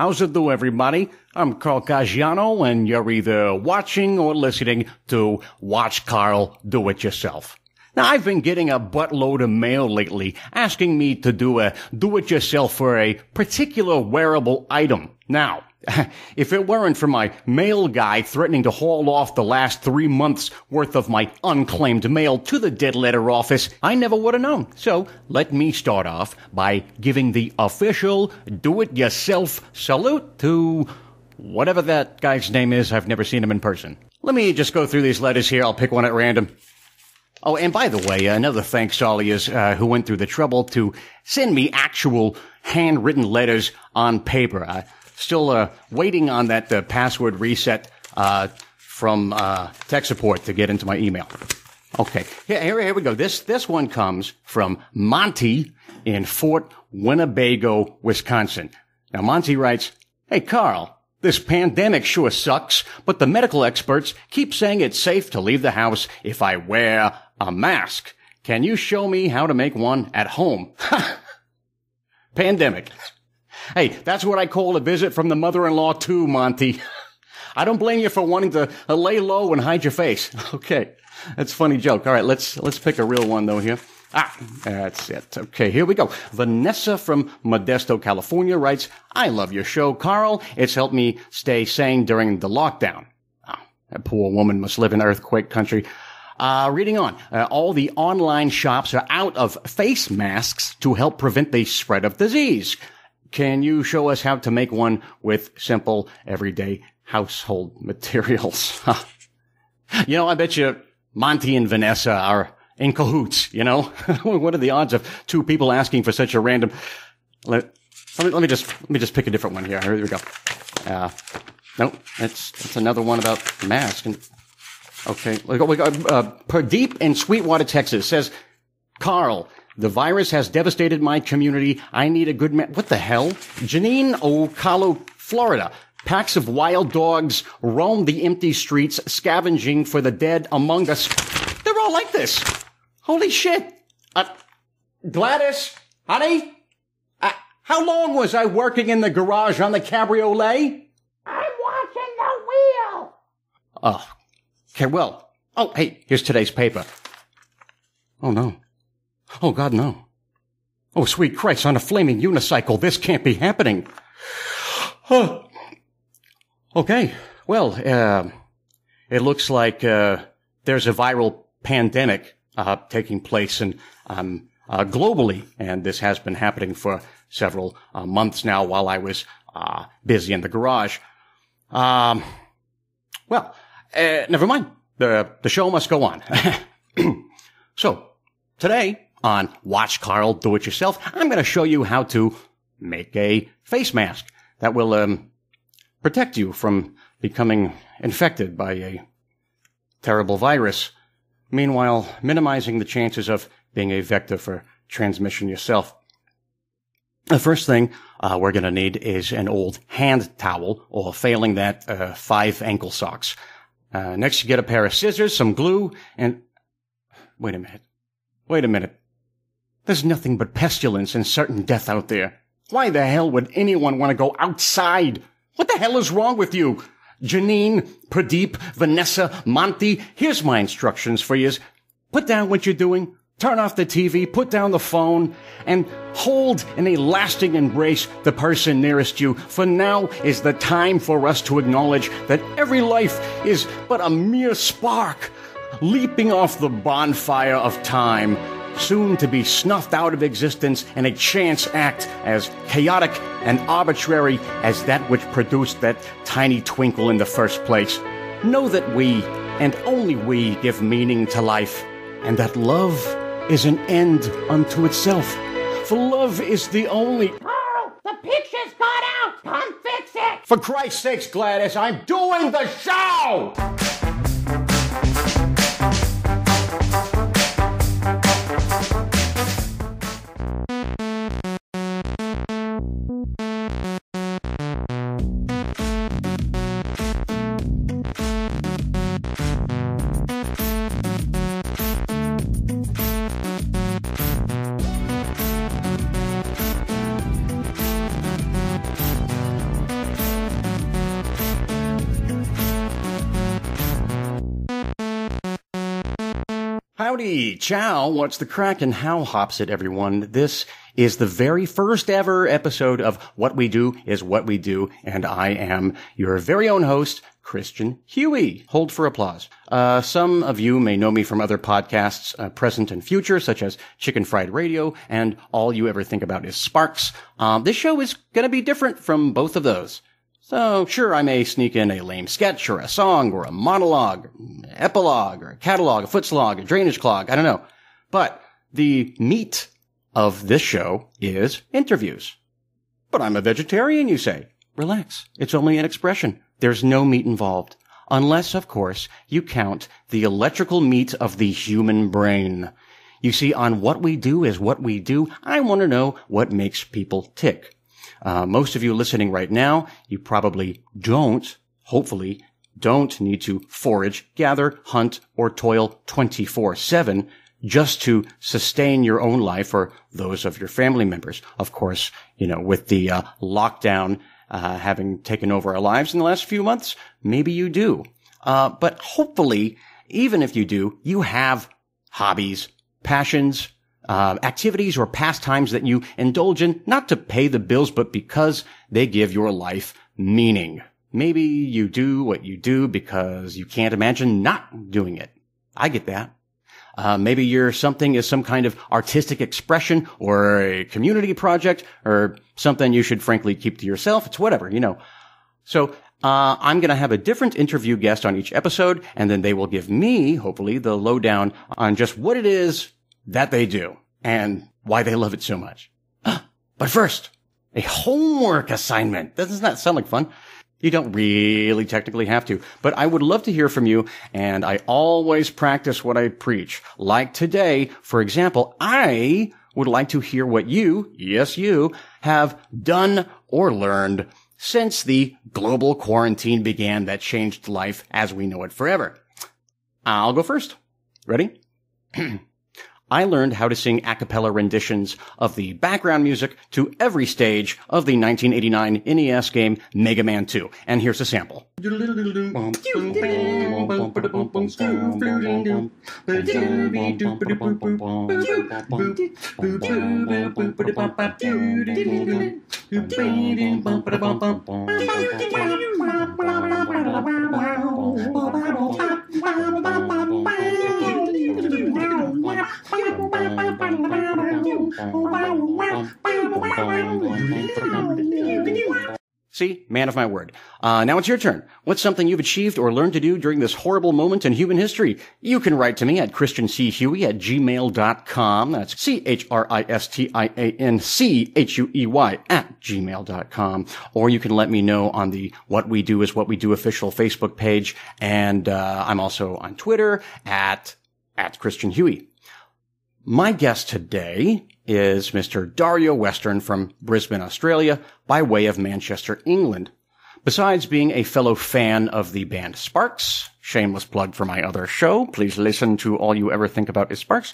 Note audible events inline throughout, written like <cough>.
How's it do, everybody? I'm Carl Caggiano, and you're either watching or listening to Watch Carl Do It Yourself. Now, I've been getting a buttload of mail lately asking me to do a do-it-yourself for a particular wearable item. Now, if it weren't for my mail guy threatening to haul off the last three months worth of my unclaimed mail to the dead letter office, I never would have known. So let me start off by giving the official do-it-yourself salute to whatever that guy's name is. I've never seen him in person. Let me just go through these letters here. I'll pick one at random. Oh, and by the way, another thanks to all you uh, who went through the trouble to send me actual handwritten letters on paper. Uh, still uh, waiting on that uh, password reset uh, from uh, tech support to get into my email. Okay, here, here, here we go. This this one comes from Monty in Fort Winnebago, Wisconsin. Now, Monty writes, "Hey, Carl." This pandemic sure sucks, but the medical experts keep saying it's safe to leave the house if I wear a mask. Can you show me how to make one at home? <laughs> Pandemic. Hey, that's what I call a visit from the mother-in-law too, Monty. <laughs> I don't blame you for wanting to lay low and hide your face. <laughs> Okay. That's a funny joke. All right, let's, let's pick a real one though here. Ah, that's it. Okay, here we go. Vanessa from Modesto, California writes, I love your show, Carl. It's helped me stay sane during the lockdown. Oh, that poor woman must live in earthquake country. Uh, reading on, uh, all the online shops are out of face masks to help prevent the spread of disease. Can you show us how to make one with simple, everyday household <laughs> materials? you know, I bet you Monty and Vanessa are in cahoots, you know? <laughs> what are the odds of two people asking for such a random, let, let me, let me just, let me just pick a different one here. Here we go. Uh, no, that's, that's another one about mask and, Okay. We got, we got, uh, Pradeep in Sweetwater, Texas says, Carl, the virus has devastated my community. I need a good man. What the hell? Janine Ocala, Florida. Packs of wild dogs roam the empty streets, scavenging for the dead among us. They're all like this. Holy shit. Uh, Gladys, honey, uh, how long was I working in the garage on the cabriolet? I'm watching the wheel. Oh, Okay, well. Oh, hey, here's today's paper. Oh, no. Oh, God, no. Oh, sweet Christ, on a flaming unicycle, this can't be happening. Oh. <gasps> Okay, well, uh, it looks like, uh, there's a viral pandemic, uh, taking place and, um, uh, globally, and this has been happening for several uh, months now while I was, uh, busy in the garage. Um, well, never mind. The, the show must go on. <laughs> so, today on Watch Carl Do It Yourself, I'm going to show you how to make a face mask that will um, protect you from becoming infected by a terrible virus. Meanwhile, minimizing the chances of being a vector for transmission yourself. The first thing uh, we're going to need is an old hand towel, or failing that, uh, five ankle socks. Uh, next, you get a pair of scissors, some glue, and wait a minute. Wait a minute. There's nothing but pestilence and certain death out there. Why the hell would anyone want to go outside? What the hell is wrong with you? Janine, Pradeep, Vanessa, Monty, here's my instructions for you. Put down what you're doing, turn off the TV, put down the phone, and hold in a lasting embrace the person nearest you. For now is the time for us to acknowledge that every life is but a mere spark, leaping off the bonfire of time, soon to be snuffed out of existence in a chance act as chaotic and arbitrary as that which produced that tiny twinkle in the first place. Know that we, and only we, give meaning to life, and that love is an end unto itself. For love is the only. Carl, the picture's got out. Come fix it. For Christ's sakes, Gladys, I'm doing the show! Howdy, ciao, what's the crack and how hops it everyone? This is the very first ever episode of What We Do is What We Do, and I am your very own host, Christian Huey. Hold for applause. Uh, some of you may know me from other podcasts, uh, present and future, such as Chicken Fried Radio and All You Ever Think About Is Sparks. Um, this show is gonna be different from both of those. So sure, I may sneak in a lame sketch or a song or a monologue, or an epilogue or a catalog, a footslog, a drainage clog. I don't know. But the meat of this show is interviews. But I'm a vegetarian, you say. Relax. It's only an expression. There's no meat involved. Unless, of course, you count the electrical meat of the human brain. You see, on what we do is what we do, I want to know what makes people tick. Uh, most of you listening right now, you probably don't, hopefully, don't need to forage, gather, hunt, or toil 24-7 just to sustain your own life or those of your family members. Of course, you know, with the uh, lockdown uh, having taken over our lives in the last few months, maybe you do. Uh, but hopefully, even if you do, you have hobbies, passions, uh, activities or pastimes that you indulge in, not to pay the bills, but because they give your life meaning. Maybe you do what you do because you can't imagine not doing it. I get that. Uh, maybe your something is some kind of artistic expression or a community project or something you should frankly keep to yourself. It's whatever, you know. So, uh, I'm going to have a different interview guest on each episode, and then they will give me, hopefully, the lowdown on just what it is that they do and why they love it so much. <gasps> but first, a homework assignment. Doesn't that sound like fun? You don't really technically have to, but I would love to hear from you, and I always practice what I preach. Like today, for example, I would like to hear what you, yes you, have done or learned since the global quarantine began that changed life as we know it forever. I'll go first. Ready? <clears throat> I learned how to sing a cappella renditions of the background music to every stage of the 1989 NES game Mega Man 2. And here's a sample. <laughs> See, man of my word. Uh, now it's your turn. What's something you've achieved or learned to do during this horrible moment in human history? You can write to me at christianchuey at gmail.com. That's C-H-R-I-S-T-I-A-N-C-H-U-E-Y at gmail.com. Or you can let me know on the What We Do is What We Do official Facebook page. And, uh, I'm also on Twitter at, at Christian Huey. My guest today is Mr. Dario Western from Brisbane, Australia, by way of Manchester, England. Besides being a fellow fan of the band Sparks, shameless plug for my other show, please listen to All You Ever Think About Is Sparks,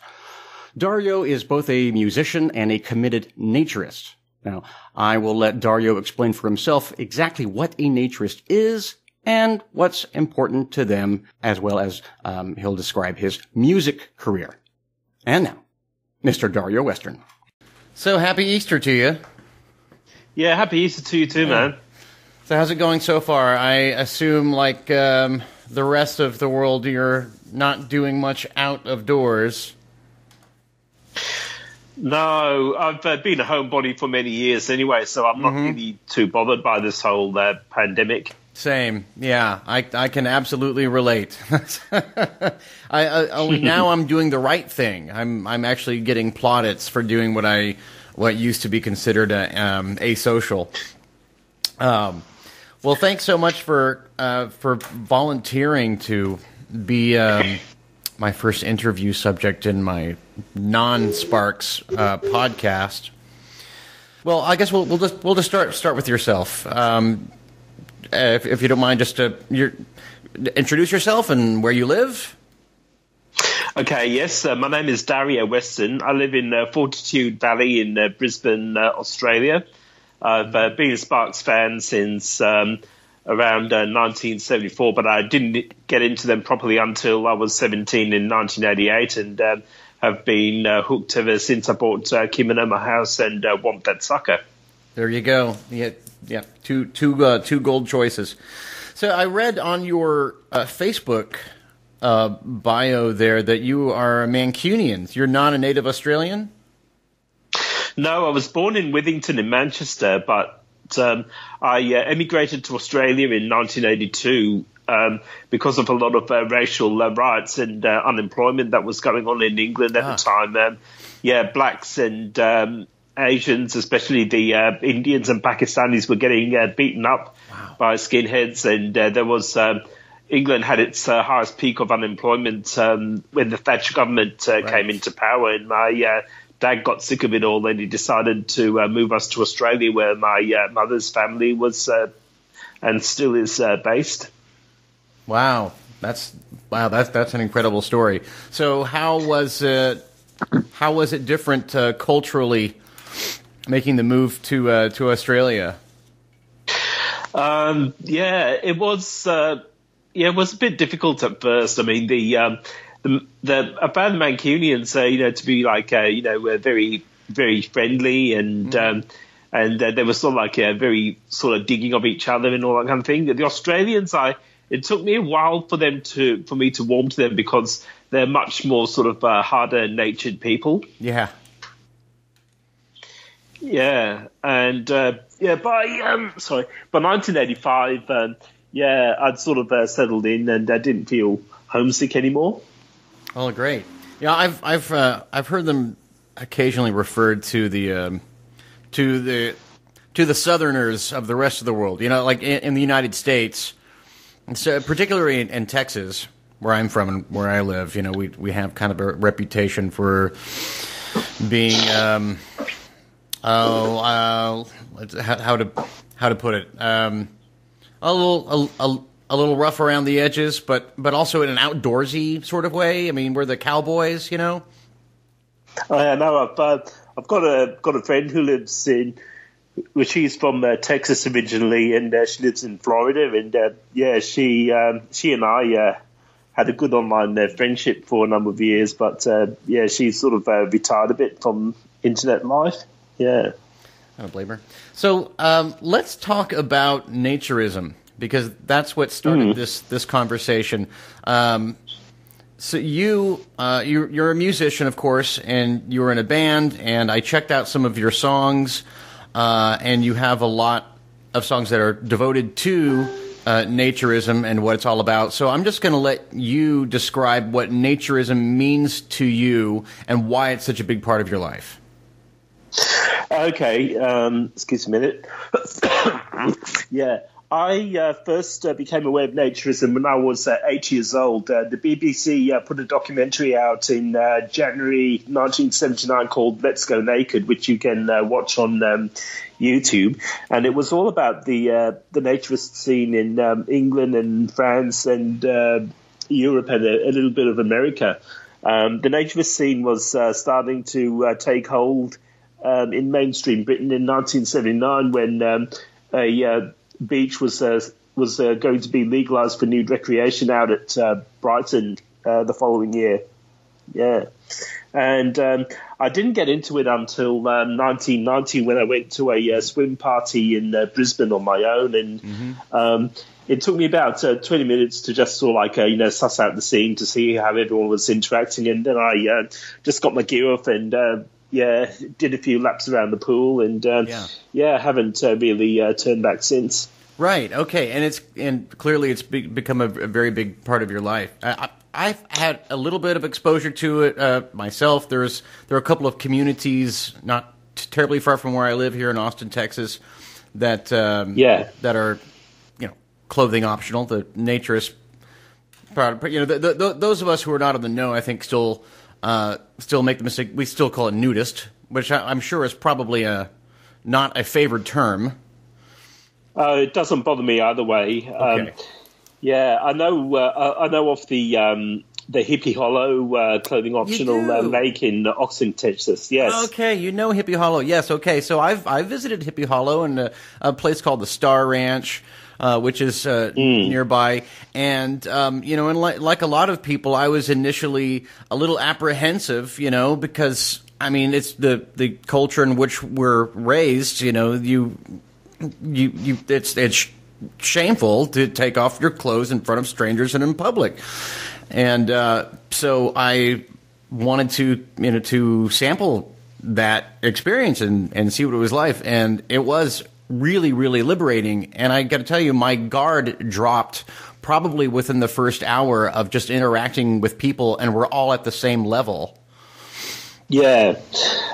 Dario is both a musician and a committed naturist. Now, I will let Dario explain for himself exactly what a naturist is and what's important to them, as well as um, he'll describe his music career. And now, Mr. Dario Western. So happy Easter to you. Yeah, happy Easter to you too, man. So how's it going so far? I assume, like um, the rest of the world, you're not doing much out of doors. No, I've uh, been a homebody for many years anyway, so I'm not Mm-hmm. really too bothered by this whole uh, pandemic. Same, yeah. I I can absolutely relate. <laughs> I, I only <laughs> now I'm doing the right thing. I'm I'm actually getting plaudits for doing what I what used to be considered a, um, asocial. Um, well, thanks so much for uh, for volunteering to be um, my first interview subject in my non Sparks uh, podcast. Well, I guess we'll we'll just we'll just start start with yourself. Um, if, if you don't mind, just to your, introduce yourself and where you live. Okay, yes, uh, my name is Dario Western. I live in uh, Fortitude Valley in uh, Brisbane, uh, Australia. I've uh, been a Sparks fan since um, around uh, 1974, but I didn't get into them properly until I was 17 in 1988, and um, have been uh, hooked ever since I bought uh, Kimono House and uh, Whomp That Sucker. There you go. Yeah, yeah. Two, two, uh, two gold choices. So I read on your uh, Facebook uh, bio there that you are a Mancunian. You're not a native Australian. No, I was born in Withington in Manchester, but um, I uh, emigrated to Australia in 1982 um, because of a lot of uh, racial uh, riots and uh, unemployment that was going on in England at ah. the time. Um, yeah, blacks and um, Asians, especially the uh, Indians and Pakistanis, were getting uh, beaten up wow. by skinheads, and there was. Um, England had its highest peak of unemployment um, when the Thatcher government right. came into power, and my dad got sick of it all and he decided to uh, move us to Australia where my uh, mother's family was uh, and still is uh, based. Wow, that's wow, that's that's an incredible story. So how was it how was it different uh, culturally making the move to uh, to Australia? Um, yeah, it was yeah, it was a bit difficult at first. I mean, the um, the, the about the Mancunians, uh, you know, to be like, uh, you know, we're very, very friendly and. Mm. Um, and uh, they were sort of like uh, very sort of digging of each other and all that kind of thing. The Australians, I it took me a while for them to for me to warm to them because they're much more sort of uh, harder natured people. Yeah. Yeah, and uh, yeah, by um, sorry, by 1985, um, yeah, I'd sort of uh, settled in and I didn't feel homesick anymore. Oh, great! Yeah, I've I've uh, I've heard them occasionally referred to the um, to the to the Southerners of the rest of the world. You know, like in, in the United States, so particularly in, in, Texas, where I'm from and where I live. You know, we we have kind of a reputation for being um, oh uh, how, to how to put it um, a little a, a a little rough around the edges, but but also in an outdoorsy sort of way. I mean, we're the cowboys, you know. I know. I've uh, I've got a got a friend who lives in. Well, she's from uh, Texas originally, and uh, she lives in Florida. And uh, yeah, she um, she and I uh, had a good online uh, friendship for a number of years. But yeah, she's sort of retired a bit from internet life. Yeah, I don't blame her. So um, let's talk about naturism because that's what started mm. this this conversation. Um, so you uh, you're, you're, a musician, of course, and you were in a band. And I checked out some of your songs, uh, and you have a lot of songs that are devoted to uh, naturism and what it's all about. So I'm just going to let you describe what naturism means to you and why it's such a big part of your life. Okay, um, excuse me a minute. <coughs> yeah. I uh, first uh, became aware of naturism when I was uh, eight years old. Uh, the BBC uh, put a documentary out in uh, January 1979 called Let's Go Naked, which you can watch on um, YouTube. And it was all about the the naturist scene in um, England and France and Europe and a, a, little bit of America. Um, the naturist scene was starting to take hold um, in mainstream Britain in 1979 when um, a beach was uh, was uh, going to be legalized for nude recreation out at uh, Brighton uh, the following year. Yeah, and um, I didn't get into it until um, 1990 when I went to a uh, swim party in uh, Brisbane on my own, and mm-hmm. um, it took me about 20 minutes to just sort of like you know suss out the scene to see how everyone was interacting, and then I just got my gear off and yeah, did a few laps around the pool, and um, yeah. yeah, haven't uh, really uh, turned back since. Right. Okay. And it's and clearly it's be- become a, a, very big part of your life. I, have had a little bit of exposure to it uh, myself. There's there are a couple of communities not t- terribly far from where I live here in Austin, Texas, that um, yeah that are you know clothing optional. The naturist part, you know, the, the, those of us who are not in the know, I think still uh, still make the mistake. We still call it nudist, which I, am sure is probably a not a favored term. Uh, it doesn't bother me either way. Um, okay. yeah, I know. Uh, I know of the um, the Hippie Hollow uh, clothing optional uh, lake in Austin, Texas. Yes. Okay, you know Hippie Hollow. Yes. Okay, so I've I visited Hippie Hollow and a, a place called the Star Ranch. Uh, which is uh, mm. nearby. And um, you know, and li- like a lot of people, I was initially a little apprehensive, you know, because I mean, it's the the culture in which we're raised. You know, you you you it's it's shameful to take off your clothes in front of strangers and in public. And uh, so I wanted to you know to sample that experience and, and see what it was like. And it was really, really liberating. And I got to tell you, my guard dropped probably within the first hour of just interacting with people, and we're all at the same level. Yeah,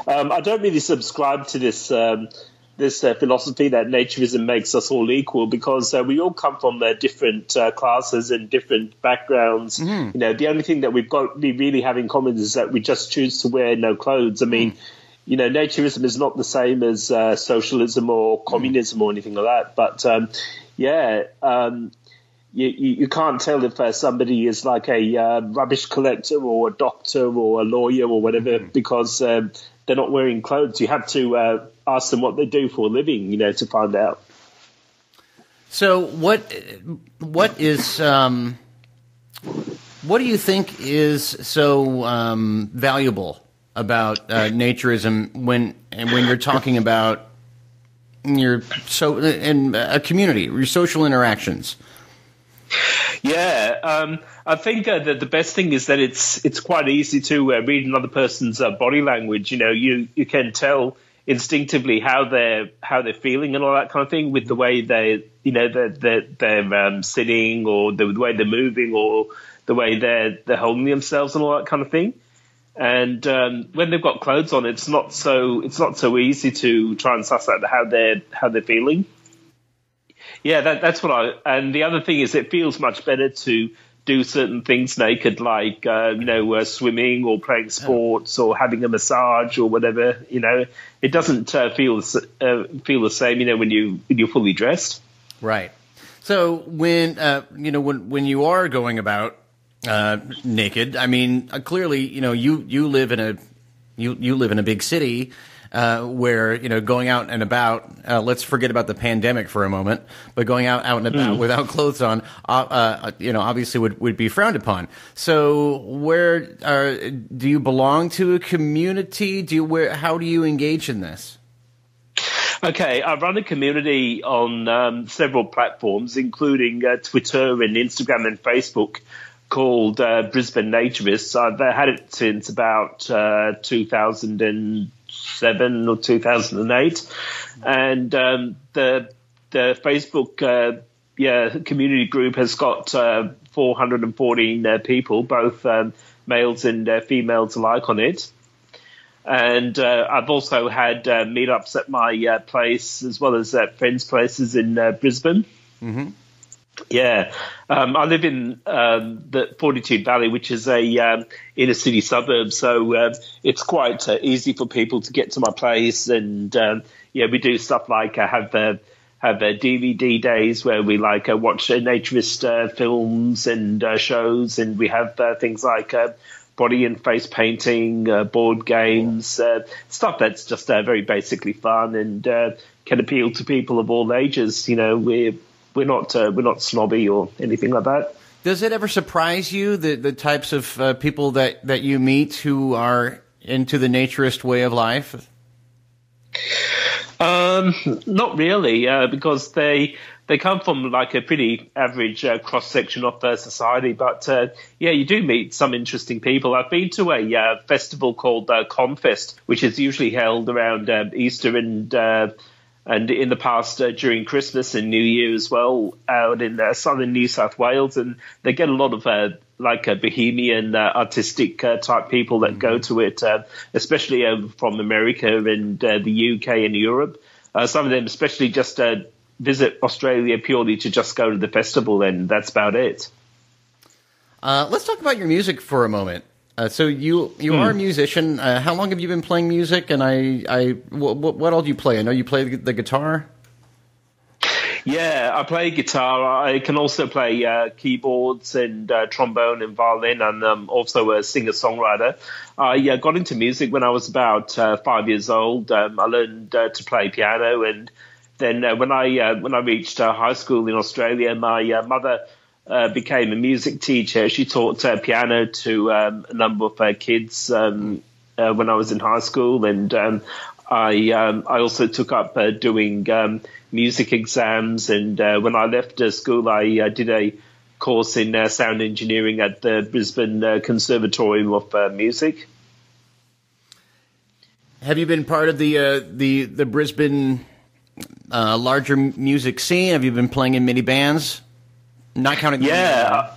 um, I don't really subscribe to this um, this uh, philosophy that naturism makes us all equal because uh, we all come from uh, different uh, classes and different backgrounds. Mm-hmm. You know, the only thing that we've got we really have in common is that we just choose to wear no clothes. I mean. Mm you know, naturism is not the same as uh, socialism or communism mm. or anything like that. But um, yeah, um, you, you, can't tell if uh, somebody is like a uh, rubbish collector or a doctor or a lawyer or whatever mm. because um, they're not wearing clothes. You have to uh, ask them what they do for a living, you know, to find out. So what what is um, what do you think is so um, valuable about uh, naturism when and when you're talking about your so in a community, your social interactions. Yeah, um, I think uh, that the best thing is that it's it's quite easy to uh, read another person's uh, body language. You know, you you can tell instinctively how they're how they're feeling and all that kind of thing with the way they you know they're they're, they're um, sitting or the, the way they're moving or the way they're they're holding themselves and all that kind of thing and um, when they've got clothes on, it's not so it's not so easy to try and suss out how they're how they're feeling. Yeah, that, that's what I. And the other thing is, it feels much better to do certain things naked, like uh, you know, uh, swimming or playing sports or having a massage or whatever. You know, it doesn't uh, feel uh, feel the same. You know, when you when you're fully dressed. Right. So when uh, you know when when you are going about uh, naked. I mean, uh, clearly, you know, you you live in a you you live in a big city. Uh, where you know going out and about. Uh, let's forget about the pandemic for a moment, but going out out and about mm. without clothes on, uh, uh, you know, obviously would, would be frowned upon. So, where do you belong to a community? Do you where? How do you engage in this? Okay, I run a community on um, several platforms, including uh, Twitter and Instagram and Facebook, called uh, Brisbane Naturists. I've had it since about uh, 2007 or 2008, and um, the the Facebook uh, yeah community group has got uh, 414 uh, people, both um, males and uh, females alike, on it. And I've also had meetups at my place as well as at friends' places in Brisbane. Mm-hmm. Yeah, um, I live in um, the Fortitude Valley, which is a um, inner city suburb, so uh, it's quite uh, easy for people to get to my place. And um, yeah, we do stuff like uh, have uh, have DVD days where we like uh, watch uh, naturist uh, films and shows, and we have things like body and face painting, board games, stuff that's just very basically fun and can appeal to people of all ages. You know, we're we're not uh, we're not snobby or anything like that. Does it ever surprise you the the types of uh, people that that you meet who are into the naturist way of life? Um, not really, uh, because they they come from like a pretty average uh, cross section of uh, society. But uh, yeah, you do meet some interesting people. I've been to a uh, festival called uh, ConFest, which is usually held around um, Easter and and in the past uh, during Christmas and New Year as well, out in uh, southern New South Wales, and they get a lot of uh, like a bohemian uh, artistic uh, type people that mm-hmm. go to it, uh, especially from America and the UK and Europe. some of them, especially, just visit Australia purely to just go to the festival, and that's about it. let's talk about your music for a moment. Uh, so you you are a hmm. musician. Uh, how long have you been playing music? And I I what, what all do you play? I know you play the, the guitar. Yeah, I play guitar. I can also play uh, keyboards and uh, trombone and violin, and um, also a singer songwriter. I uh, got into music when I was about uh, five years old. Um, I learned uh, to play piano, and then uh, when I uh, when I reached uh, high school in Australia, my uh, mother uh, became a music teacher. She taught uh, piano to um, a number of her kids um, uh, when I was in high school, and um, I um, I also took up uh, doing um, music exams. And uh, when I left school, I did a course in sound engineering at the Brisbane Conservatorium of Music. Have you been part of the the the Brisbane larger music scene? Have you been playing in many bands? Not counting. Yeah. uh,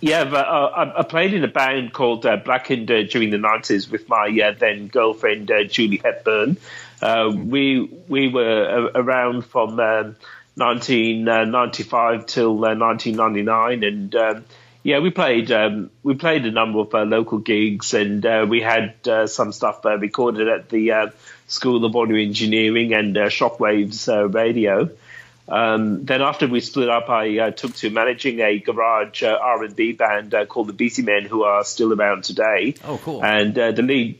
Yeah, but uh, I, played in a band called uh, Blackened uh, during the 90s with my uh, then girlfriend, uh, Julie Hepburn. Uh, we we were uh, around from um, 1995 till uh, 1999, and um, yeah, we played um, we played a number of uh, local gigs, and uh, we had uh, some stuff uh, recorded at the uh, School of Audio Engineering and uh, Shockwaves uh, Radio. Um, then after we split up, I uh, took to managing a garage uh, R&B band uh, called the Busy Men, who are still around today. Oh, cool. And uh, the lead,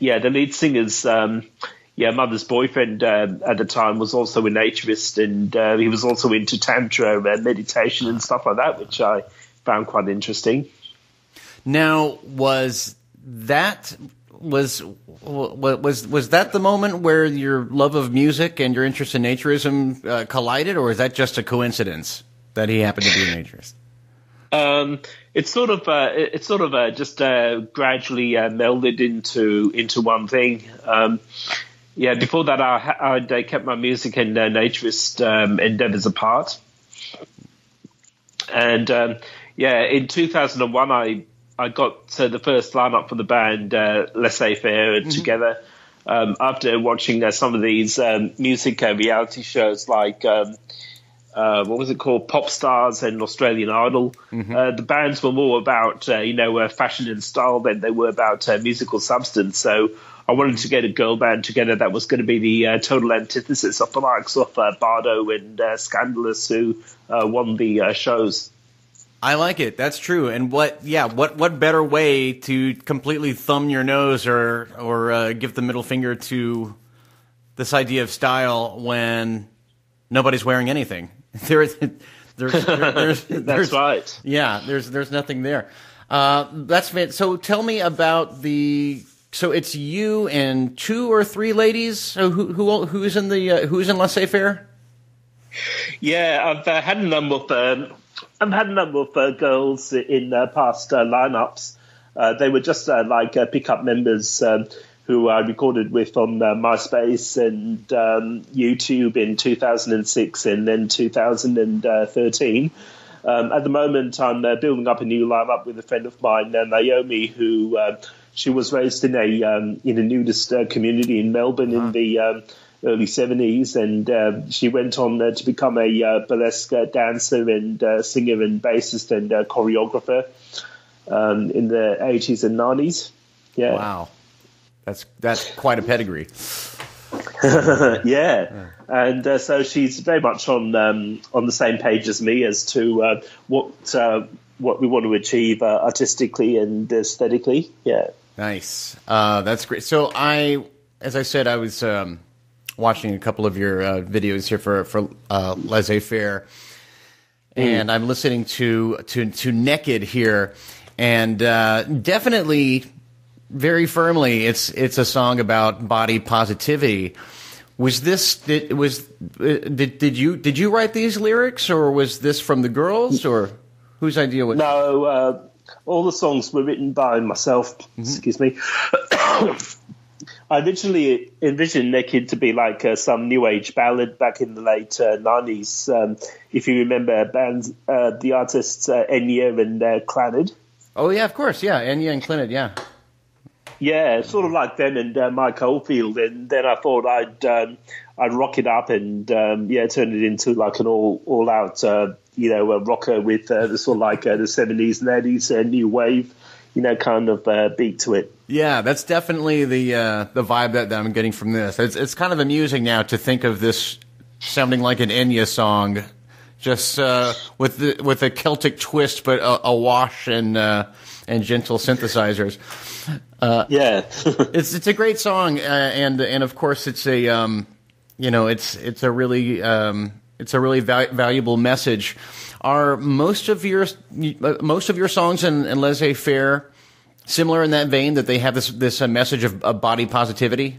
yeah, the lead singer's, um, yeah, mother's boyfriend um at the time was also a naturist, and uh, he was also into tantra and meditation and stuff like that, which I found quite interesting. Now, was that was was was that the moment where your love of music and your interest in naturism uh, collided, or is that just a coincidence that he happened to be a naturist? Um, it's sort of uh, it's sort of uh, just uh, gradually uh, melded into into one thing. Um, yeah, before that, I, I'd uh, kept my music and uh, naturist um, endeavors apart. And um, yeah, in 2001, I I got uh, the first lineup for the band uh, Laissez-Fayre together. Um, after watching uh, some of these um, music uh, reality shows like um, uh, what was it called, Pop Stars and Australian Idol. Uh, the bands were more about uh, you know uh, fashion and style than they were about uh, musical substance. So I wanted to get a girl band together that was going to be the uh, total antithesis of the likes of uh, Bardot and uh, Scandal'us, who uh, won the uh, shows. I like it. That's true. And what, yeah, what, what better way to completely thumb your nose or, or uh, give the middle finger to this idea of style when nobody's wearing anything? <laughs> There is, there's, there, there's, <laughs> That's there's, right. Yeah, there's, there's nothing there. Uh, that's so. Tell me about the. So it's you and two or three ladies. So who, who, who's in the, uh, who's in Laissez-Fayre? Yeah, I've uh, had a number of um, I've had a number of uh, girls in uh, past uh, lineups. Uh, they were just uh, like uh, pickup members um, who I recorded with on uh, MySpace and um, YouTube in 2006 and then 2013. Um, at the moment, I'm uh, building up a new lineup with a friend of mine, uh, Naomi, who uh, she was raised in a um, in a nudist uh, community in Melbourne in the um, early 70s, and uh, she went on uh, to become a uh, burlesque dancer and uh, singer and bassist and uh, choreographer um, in the 80s and 90s. Yeah. Wow. That's, that's quite a pedigree. <laughs> yeah, and uh, so she's very much on um, on the same page as me as to uh, what uh, what we want to achieve uh, artistically and aesthetically. Yeah, Nice. Uh, that's great. So I, as I said, I was um, watching a couple of your uh, videos here for for uh, Laissez-Fayre, and I'm listening to to to Naked here, and uh, definitely, very firmly, it's it's a song about body positivity. Was this did, was uh, did did you did you write these lyrics or was this from the girls or whose idea was? no, uh, all the songs were written by myself. Excuse me. <coughs> I originally envisioned Naked to be like uh, some new age ballad back in the late uh, 90s. Um, if you remember bands, uh, the artists uh, Enya and uh, Clannad. Oh yeah, of course, yeah, Enya and Clinton, yeah. Yeah, sort of like them and uh, Mike Oldfield, and then I thought I'd um, I'd rock it up and um, yeah, turn it into like an all all out uh, you know a rocker with uh, the sort of like uh, the seventies and eighties uh, new wave, you know, kind of uh, beat to it. Yeah, that's definitely the uh, the vibe that, that I'm getting from this. It's it's kind of amusing now to think of this sounding like an Enya song, just uh, with the with a Celtic twist, but a, awash and uh, and gentle synthesizers. Yeah, <laughs> It's it's a great song, uh, and and of course it's a um, you know, it's it's a really um, it's a really val- valuable message. Are most of your most of your songs in, in Laissez-Fayre similar in that vein that they have this this uh, message of, of, body positivity?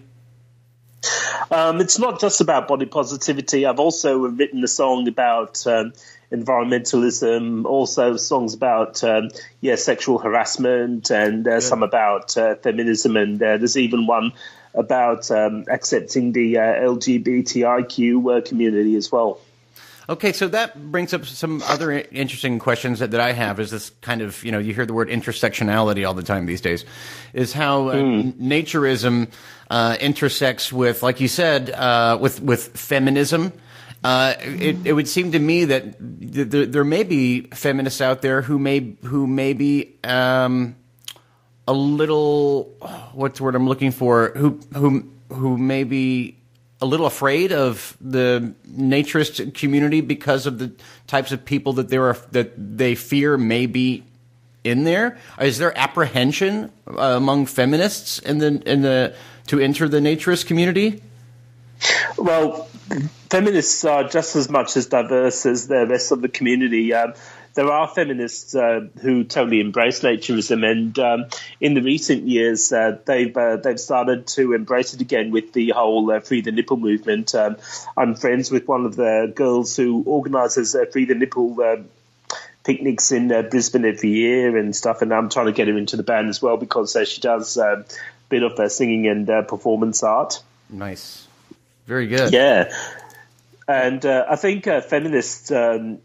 Um, it's not just about body positivity. I've also written a song about um, environmentalism, also songs about um, yeah sexual harassment, and uh, some about uh, feminism, and uh, there's even one about um, accepting the uh, LGBTIQ uh, community as well. Okay, so that brings up some other interesting questions that, that, I have. Is this kind of you know you hear the word intersectionality all the time these days? Is how uh, mm. naturism uh, intersects with, like you said, uh, with with feminism. Uh, it, it, would seem to me that th- there may be feminists out there who may who may be um, a little what's the word I'm looking for who who who may be a little afraid of the naturist community because of the types of people that there are that they fear may be in there? Is there apprehension uh, among feminists in the in the to enter the naturist community? Well, feminists are just as much as diverse as the rest of the community. Um, there are feminists uh, who totally embrace naturism, and um, in the recent years, uh, they've uh, they've started to embrace it again with the whole uh, free the nipple movement. Um, I'm friends with one of the girls who organises free the nipple. Um, picnics in uh, Brisbane every year and stuff, and I'm trying to get her into the band as well because uh, she does a bit of singing and performance art. Nice, very good. Yeah, and I think feminists um,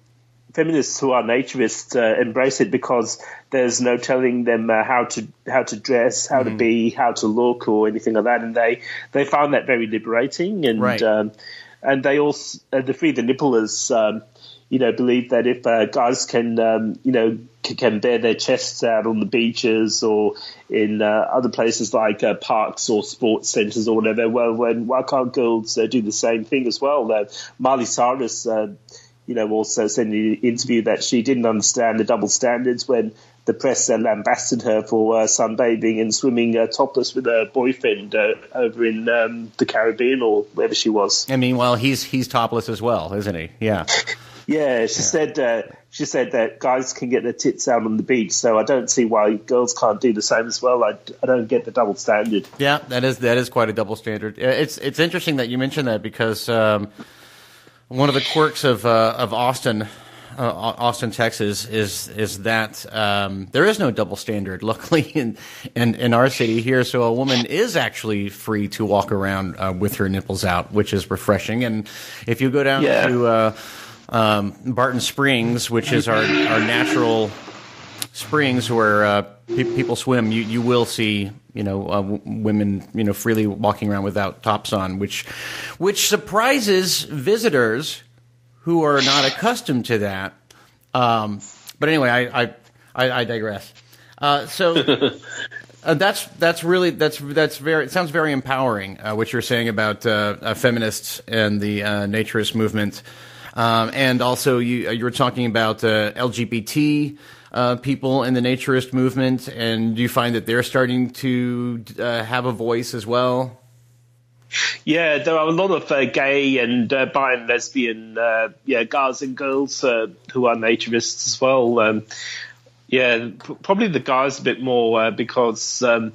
feminists who are naturists uh, embrace it because there's no telling them uh, how to how to dress, how mm. to be, how to look, or anything like that, and they they find that very liberating. And right. um, and they also uh, the free the nipplers, um, you know, believe that if uh, guys can um, you know can bear their chests out on the beaches or in uh, other places like uh, parks or sports centres or whatever, well, when why can't girls do the same thing as well? Miley Cyrus you know, also said in the interview that she didn't understand the double standards when the press uh, lambasted her for uh, sunbathing and swimming uh, topless with her boyfriend uh, over in um, the Caribbean or wherever she was. I mean, well, he's he's topless as well, isn't he? Yeah. <laughs> yeah, she yeah. said uh, she said that guys can get their tits out on the beach, so I don't see why girls can't do the same as well. I, I don't get the double standard. Yeah, that is that is quite a double standard. It's it's interesting that you mentioned that because. Um, one of the quirks of uh, of Austin, uh, Austin, Texas, is is that um, there is no double standard. <laughs> Luckily, in, in, in our city here, so a woman is actually free to walk around uh, with her nipples out, which is refreshing. And if you go down yeah. to uh, um, Barton Springs, which is our our natural springs where uh, people swim, you you will see you know uh, w- women you know freely walking around without tops on, which which surprises visitors who are not accustomed to that. Um, but anyway, I I, I, I digress. Uh, so. <laughs> Uh, that's that's really that's that's very it sounds very empowering uh, what you're saying about uh, uh feminists and the uh, naturist movement, um, and also you you were talking about LGBT uh, people in the naturist movement, and do you find that they're starting to uh, have a voice as well? Yeah, there are a lot of uh, gay and uh, bi and lesbian, uh, yeah, guys and girls uh, who are naturists as well. Um, yeah, p- probably the guys a bit more because. Um,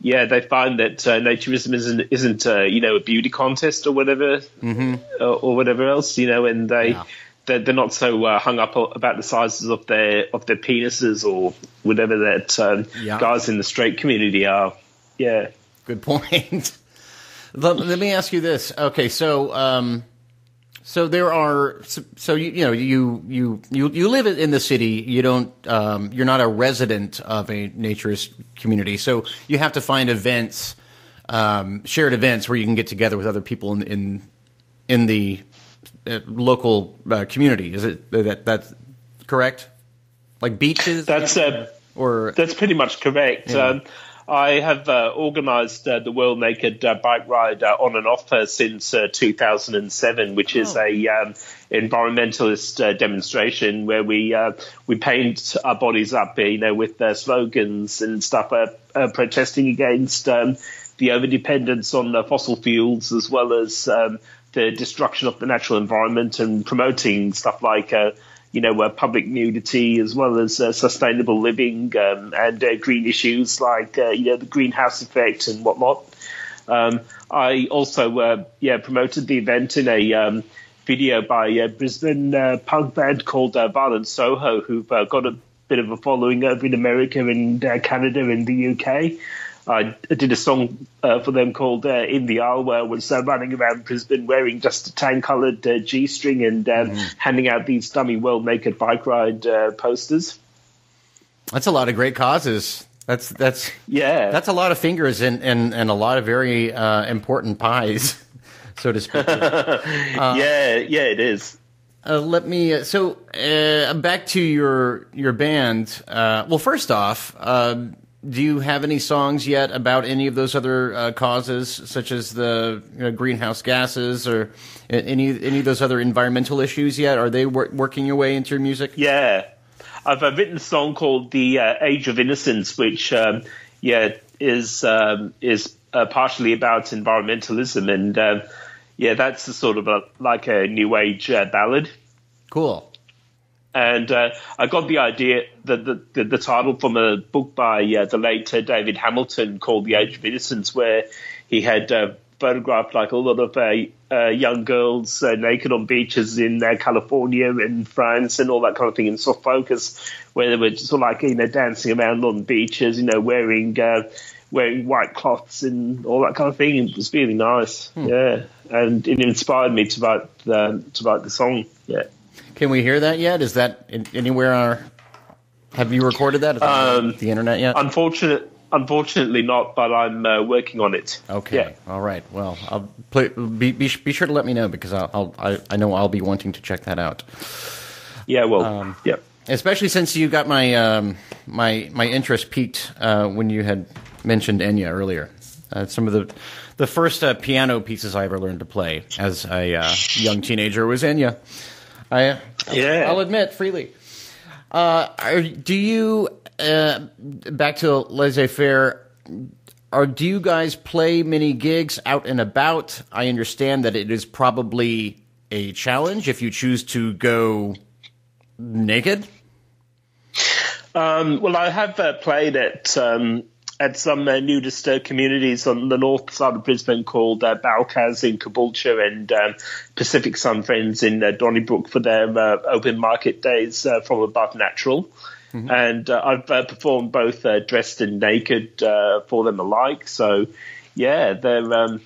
yeah, they find that uh, naturism isn't isn't uh, you know a beauty contest or whatever mm-hmm. or, or, whatever else you know, and they yeah they're, they're not so uh, hung up about the sizes of their of their penises or whatever that um, yeah. guys in the straight community are. Yeah, good point. <laughs> let, let, me ask you this. Okay, so um, so there are so, so, you, you know you you you you live in the city. You don't um, you're not a resident of a naturist community, so you have to find events. Um, shared events where you can get together with other people in in, in the local uh, community. Is it that that's correct? Like beaches? That's uh, or that's pretty much correct. Yeah. Um, I have uh, organised uh, the World Naked uh, Bike Ride uh, on and off since 2007, which is oh. a um, environmentalist demonstration where we we paint our bodies up, you know, with slogans and stuff, protesting against um, the overdependence on fossil fuels as well as um, the destruction of the natural environment and promoting stuff like uh, you know uh, public nudity as well as uh, sustainable living um, and uh, green issues like uh, you know the greenhouse effect and whatnot. Um, I also uh, yeah promoted the event in a um, video by a Brisbane punk band called Violent Soho, who've got a bit of a following over in America and Canada and the UK. I did a song uh, for them called uh, "In the Aisle," where I was uh, running around Brisbane wearing just a tan-coloured uh, G-string and um, mm. handing out these dummy world naked bike ride uh, posters. That's a lot of great causes. That's that's yeah. That's a lot of fingers and and, and a lot of very uh, important pies, <laughs> so to speak. <laughs> yeah, yeah, it is. let me. so back to your your band. well, first off um, do you have any songs yet about any of those other uh, causes, such as the you know, greenhouse gases or any any of those other environmental issues yet? Are they wor- working your way into your music? Yeah, I've uh, written a song called "The uh, Age of Innocence," which um, yeah is um, is uh, partially about environmentalism, and um, yeah, that's a sort of a, like a new age uh, ballad. Cool. And uh, I got the idea, the, the, the, title from a book by uh, the late uh, David Hamilton called The Age of Innocence, where he had uh, photographed like a lot of uh, uh, young girls naked on beaches in California and France and all that kind of thing in soft focus, where they were sort of like, you know, dancing around on beaches, you know, wearing wearing white cloths and all that kind of thing. It was really nice, hmm. yeah. And it inspired me to write the, to write the song, yeah. Can we hear that yet? Is that anywhere? Our, have you recorded that? Um, the internet yet? Unfortunate, unfortunately not, but I'm uh, working on it. Okay. Yeah. All right. Well, I'll play, be, be, be sure to let me know because I'll, I'll I, I know I'll be wanting to check that out. Yeah. Well. Um, yeah. Especially since you got my um, my my interest peaked uh, when you had mentioned Enya earlier. Uh, some of the the first uh, piano pieces I ever learned to play as a uh, young teenager was Enya. I yeah. I'll admit freely. Uh, are, do you uh, back to Laissez-Fayre? Or do you guys play many gigs out and about? I understand that it is probably a challenge if you choose to go naked. Um, well, I have uh, played at um, at some uh, nudist uh, communities on the north side of Brisbane called uh, Balcaz in Caboolture and um, Pacific Sun Friends in uh, Donnybrook for their uh, open market days uh, from above natural. Mm-hmm. And uh, I've performed both dressed and naked for them alike. So, yeah, they're um,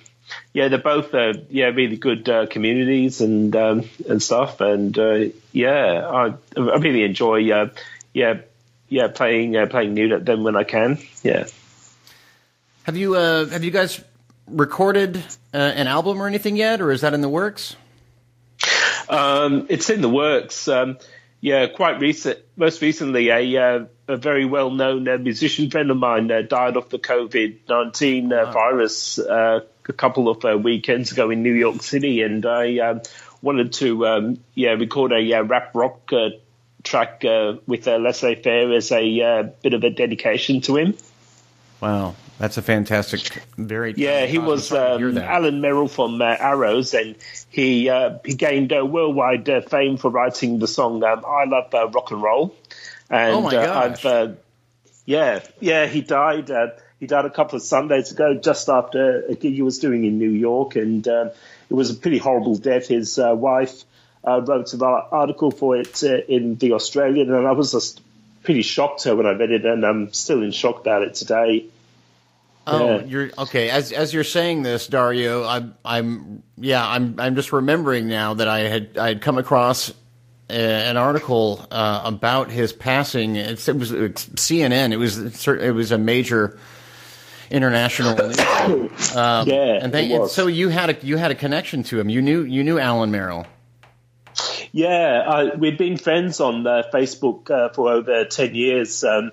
yeah they're both yeah really good communities and um, and stuff. And yeah, I, I really enjoy yeah yeah playing playing nude at them when I can. Yeah. Have you uh, have you guys recorded uh, an album or anything yet, or is that in the works? Um, it's in the works. Um, yeah, quite recent. Most recently, a uh, a very well known uh, musician friend of mine uh, died of the COVID nineteen uh, wow. virus a couple of weekends ago in New York City, and I um, wanted to um, yeah record a rap rock track with uh, Laissez-Fayre as a bit of a dedication to him. Wow, that's a fantastic, very yeah. He was um, Alan Merrill from uh, Arrows, and he uh, he gained uh, worldwide uh, fame for writing the song um, "I Love uh, Rock and Roll." And oh my uh, gosh! Yeah, yeah. He died. he died a couple of Sundays ago, just after a gig he was doing in New York, and um, it was a pretty horrible death. His wife wrote an article for it in the Australian, and I was just pretty shocked when I read it, and I'm still in shock about it today. Oh, yeah. you're okay. As as you're saying this, Dario, I'm I'm yeah, I'm I'm just remembering now that I had I had come across a, an article uh, about his passing. It's, it was CNN. It was it was a major international <coughs> news. Um, yeah, and they, so you had a you had a connection to him. You knew you knew Alan Merrill. Yeah, uh, we'd been friends on uh, Facebook uh, for over ten years. Um,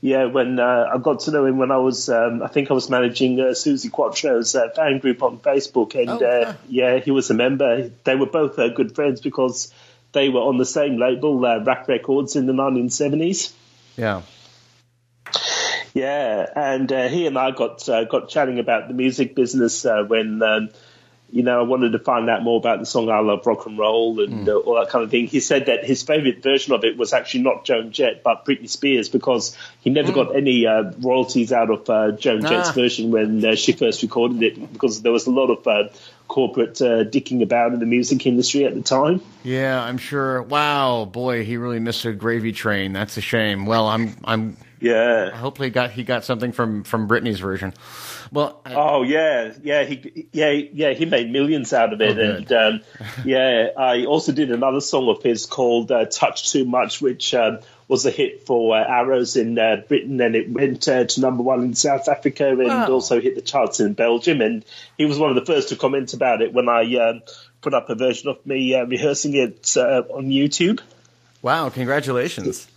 yeah, when uh, I got to know him when I was, um, I think I was managing uh, Suzi Quatro's uh, fan group on Facebook, and oh, uh, yeah, he was a member. They were both uh, good friends because they were on the same label, uh, RAK Records, in the 1970s. Yeah. Yeah, and he and I got got chatting about the music business when um, you know, I wanted to find out more about the song "I Love Rock and Roll" and Hmm. uh, all that kind of thing. He said that his favorite version of it was actually not Joan Jett, but Britney Spears, because he never got any uh, royalties out of uh, Joan Jett's. Ah. version when uh, she first recorded it, because there was a lot of uh, corporate uh, dicking about in the music industry at the time. Yeah, I'm sure. Wow, boy, he really missed a gravy train. That's a shame. Well, I'm I'm Yeah. hopefully got he got something from from Britney's version. Well, I- Oh yeah, yeah, he yeah yeah he made millions out of it, Oh, and um, yeah, I also did another song of his called uh, "Touch Too Much," which um, was a hit for uh, Arrows in uh, Britain, and it went uh, to number one in South Africa, and Wow. also hit the charts in Belgium. And he was one of the first to comment about it when I um, put up a version of me uh, rehearsing it uh, on YouTube. wow, congratulations.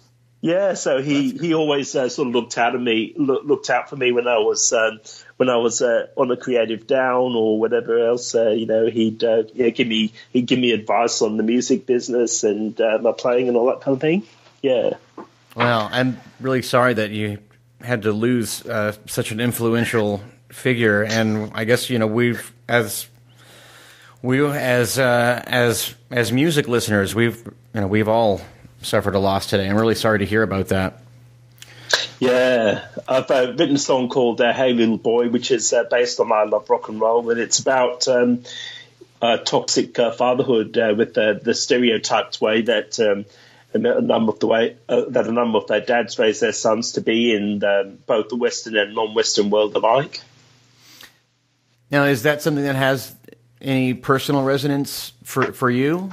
Yeah, so he, he always uh, sort of looked out of me, look, looked out for me when I was um, when I was uh, on a creative down or whatever else. Uh, you know, he'd uh, yeah, give me he'd give me advice on the music business and uh, my playing and all that kind of thing. Yeah, Well, I'm really sorry that you had to lose uh, such an influential figure, and I guess you know we've as we as uh, as as music listeners, we've you know we've all suffered a loss today. I'm really sorry to hear about that. Yeah. I've uh, written a song called uh, "Hey Little Boy," which is uh, based on "I Love Rock and Roll," and it's about um, toxic uh, fatherhood uh, with the, the stereotyped way that. Um, a number of the way uh, that a number of their dads raise their sons to be in um, both the Western and non-Western world alike. Now, is that something that has any personal resonance for for you?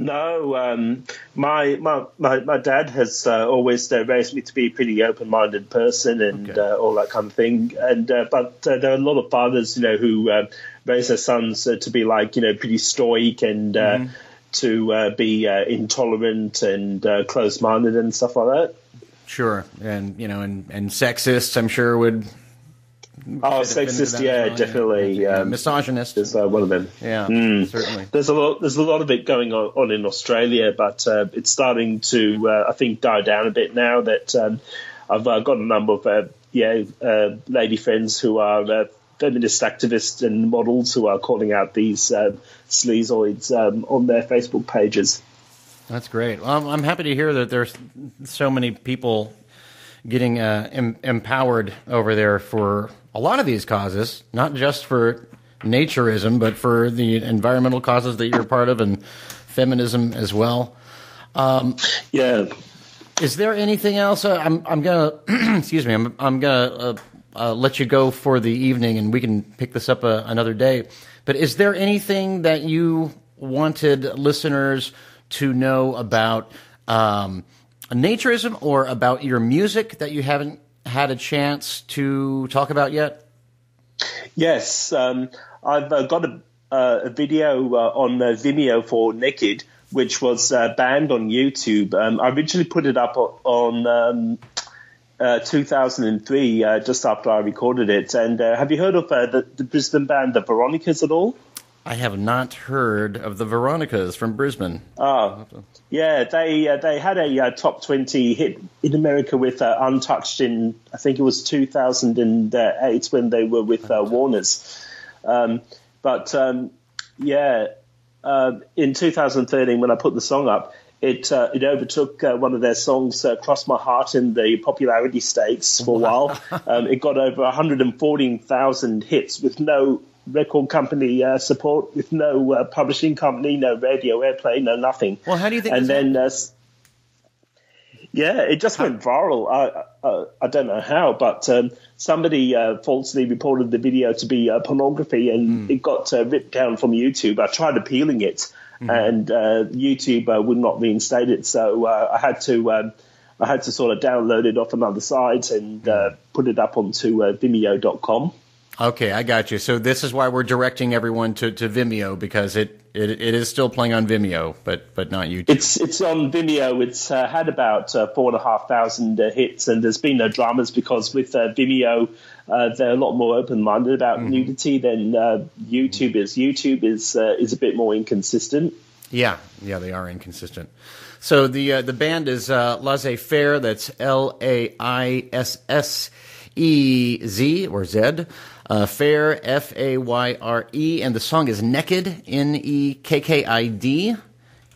No, um, my, my my my dad has uh, always uh, raised me to be a pretty open-minded person and Okay. uh, all that kind of thing. And uh, but uh, there are a lot of fathers, you know, who uh, raise their sons uh, to be like you know pretty stoic and uh, to uh, be uh, intolerant and uh, closed-minded and stuff like that. Sure, and you know, and and sexist, I'm sure would. Oh, sexist, yeah, definitely. Yeah, Um, misogynist. is uh, one of them. Yeah, Mm. certainly. There's a lot. There's a lot of it going on, on in Australia, but uh, it's starting to, uh, I think, die down a bit now. That um, I've uh, got a number of uh, yeah uh, lady friends who are uh, feminist activists and models who are calling out these uh, sleazoids um, on their Facebook pages. That's great. Well, I'm, I'm happy to hear that there's so many people getting uh, em- empowered over there for a lot of these causes, not just for naturism, but for the environmental causes that you're part of and feminism as well. Yeah. Is there anything else? Uh, I'm I'm gonna <clears throat> excuse me. I'm I'm gonna uh, uh, let you go for the evening, and we can pick this up uh, another day. But is there anything that you wanted listeners to know about um, naturism or about your music that you haven't had a chance to talk about yet? Yes, um, I've uh, got a, uh, a video uh, on Vimeo for Nekkid, which was uh, banned on YouTube. Um, I originally put it up on um, uh, 2003, uh, just after I recorded it. And have you heard of the, the Brisbane band, the Veronicas, at all? I have not heard of the Veronicas from Brisbane. Oh, yeah, they uh, they had a uh, top 20 hit in America with uh, Untouched in, I think it was 2008 when they were with uh, Warner's. Um, but um, yeah, uh, in 2013 when I put the song up, it uh, it overtook uh, one of their songs, uh, "Cross My Heart," in the popularity stakes for a while. Um, it got over 114,000 hits with no record company uh, support, with no uh, publishing company, no radio airplay, no nothing. Well, how do you think And then, uh, yeah, it just went viral. I, I I don't know how, but um, somebody uh, falsely reported the video to be uh, pornography, and Hmm. it got uh, ripped down from YouTube. I tried appealing it, Hmm. and uh, YouTube uh, would not reinstate it, so uh, I had to. Um, I had to sort of download it off another site and Hmm. uh, put it up onto uh, Vimeo.com. Okay, I got you. So this is why we're directing everyone to, to Vimeo because it, it it is still playing on Vimeo, but but not YouTube. It's it's on Vimeo. It's uh, had about uh, four and a half thousand uh, hits, and there's been no dramas because with uh, Vimeo, uh, they're a lot more open-minded about nudity than uh, YouTube is. YouTube is uh, is a bit more inconsistent. yeah, yeah, they are inconsistent. So the uh, the band is uh, Laissez-Fayre. That's L A I S S E Z or Z. Uh, Fair, F A Y R E, and the song is Nekkid, N E K K I D.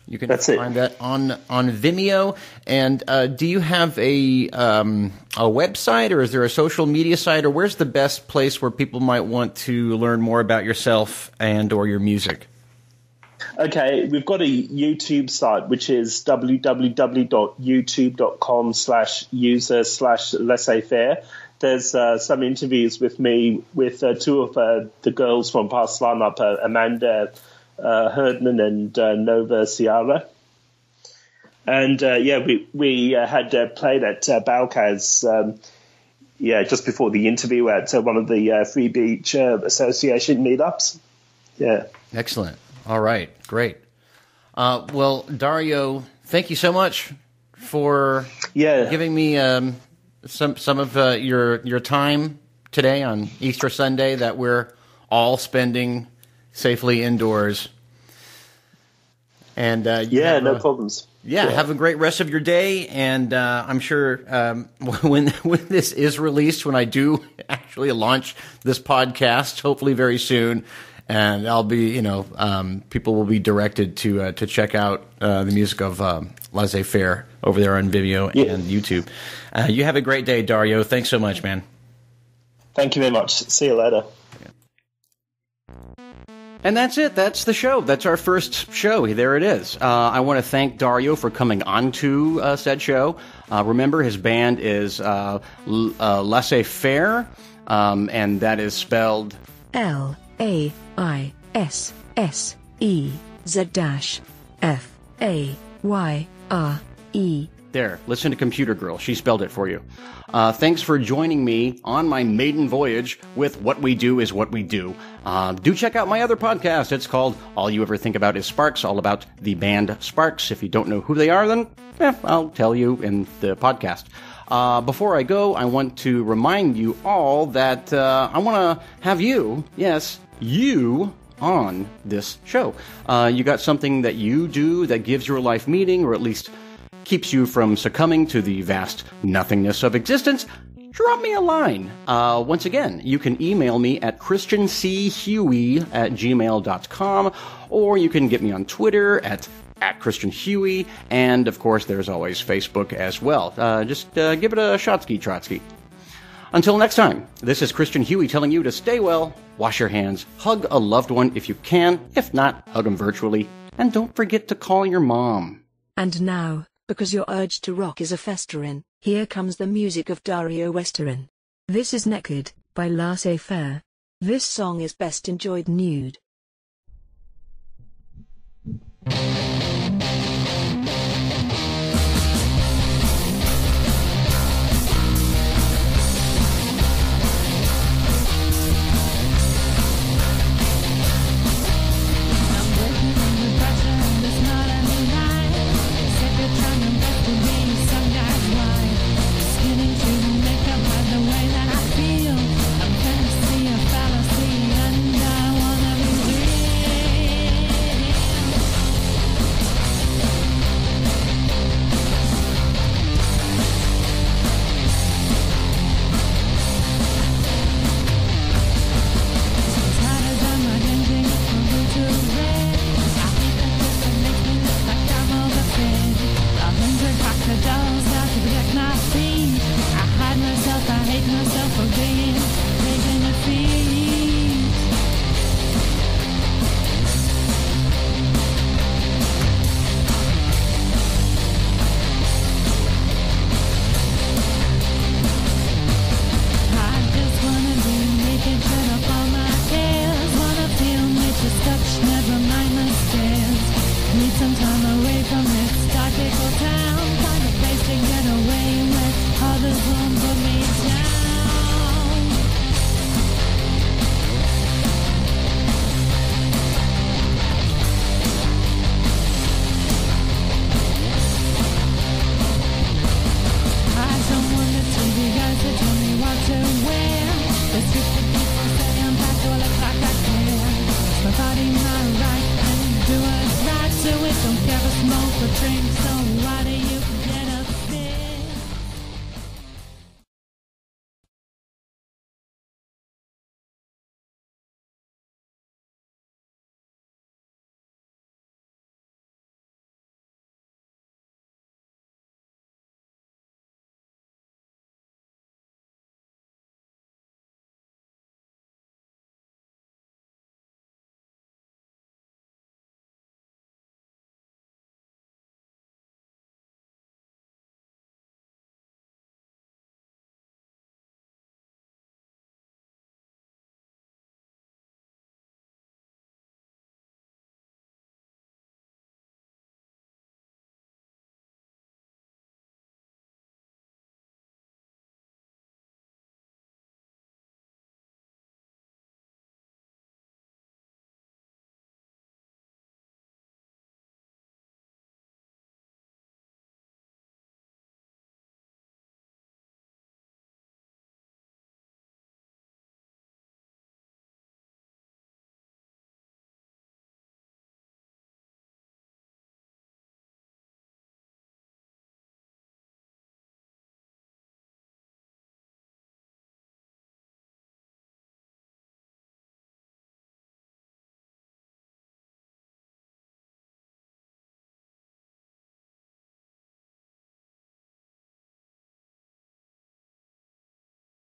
You can That's it. find that on on Vimeo. And uh, do you have a um, a website, or is there a social media site, or where's the best place where people might want to learn more about yourself and or your music? Okay, we've got a YouTube site which is www.youtube.com slash user slash Laissez-Fayre. There's uh, some interviews with me with uh, two of uh, the girls from past lineup, uh, Amanda uh, Herdman and uh, Nova Ciara. And uh, yeah, we we uh, had uh, played at uh, Balkaz, um, yeah, just before the interview at uh, one of the uh, Free Beach uh, Association meetups. Yeah. Excellent. All right, great. Uh, well, Dario, thank you so much for Yeah. giving me um, some some of uh, your your time today on Easter Sunday that we're all spending safely indoors. And uh, Yeah, no a- problems. Yeah, have a great rest of your day, and uh, I'm sure um, <laughs> when when this is released, when I do <laughs> actually launch this podcast, hopefully very soon, and I'll be, you know, um, people will be directed to uh, to check out uh, the music of um, Laissez-Fayre over there on Vimeo Yeah. and YouTube. Uh, you have a great day, Dario. Thanks so much, man. Thank you very much. See you later. And that's it. That's the show. That's our first show. There it is. Uh, I want to thank Dario for coming onto uh, said show. Uh, remember, his band is uh, L- uh, Laissez-Fayre, um, and that is spelled L A I S S E Z dash F A Y E. There, listen to Computer Girl. She spelled it for you. Uh, thanks for joining me on my maiden voyage with What We Do is What We Do. Uh, do check out my other podcast. It's called All You Ever Think About Is Sparks, all about the band Sparks. If you don't know who they are, then eh, I'll tell you in the podcast. Uh, before I go, I want to remind you all that uh, I want to have you, yes, you, on this show. Uh, you got something that you do that gives your life meaning, or at least keeps you from succumbing to the vast nothingness of existence, drop me a line. Uh, once again, you can email me at christianchuey at gmail.com, or you can get me on Twitter at at Christian Huey, and of course, there's always Facebook as well. Uh, just uh, give it a shotsky trotsky. Until next time, this is Christian Huey telling you to stay well, wash your hands, hug a loved one if you can, if not, hug them virtually, and don't forget to call your mom. And now, because your urge to rock is a festering, here comes the music of Dario Western. This is Nekkid, by Laissez-Fayre. This song is best enjoyed nude.